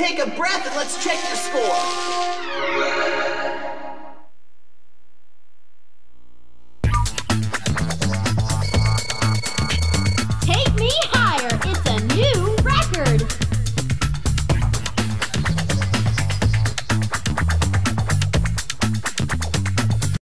Take a breath and let's check your score.